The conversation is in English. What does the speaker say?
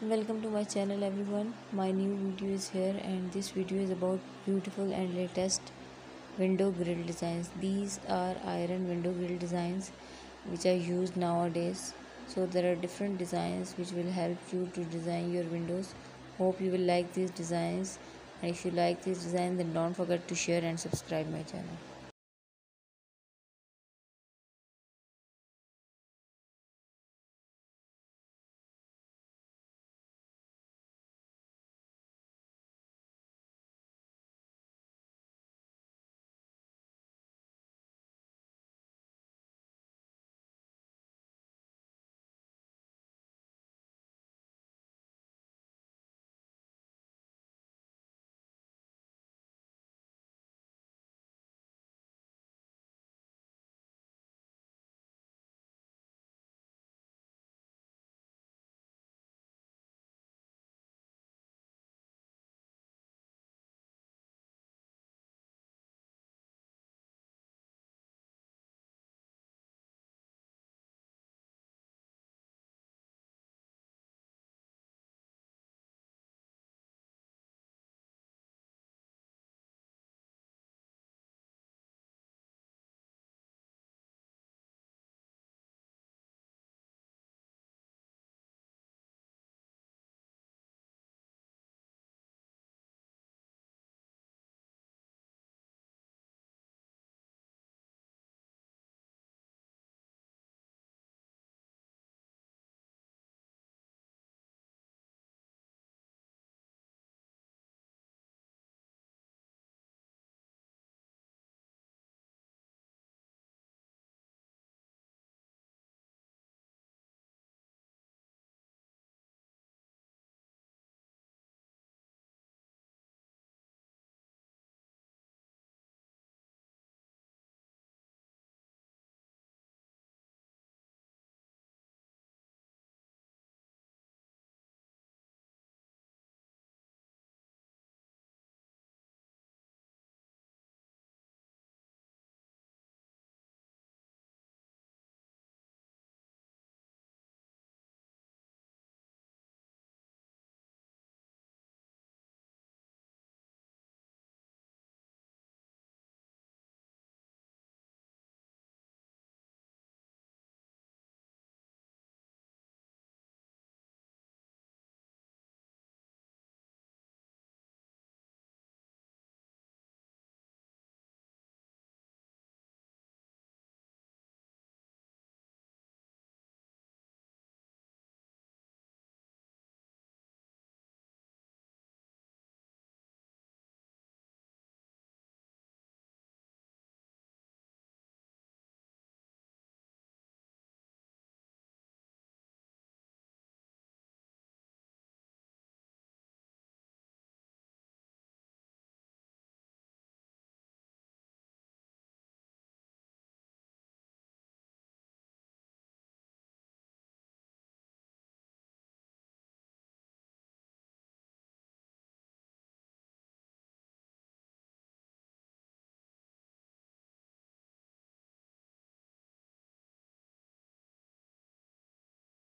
welcome to my channel everyone. My new video is here and this video is about beautiful and latest window grill designs. These are iron window grill designs which are used nowadays. So there are different designs which will help you to design your windows. Hope you will like these designs. And if you like this design then don't forget to share and subscribe my channel.